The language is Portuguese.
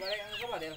agora é a cavaleira.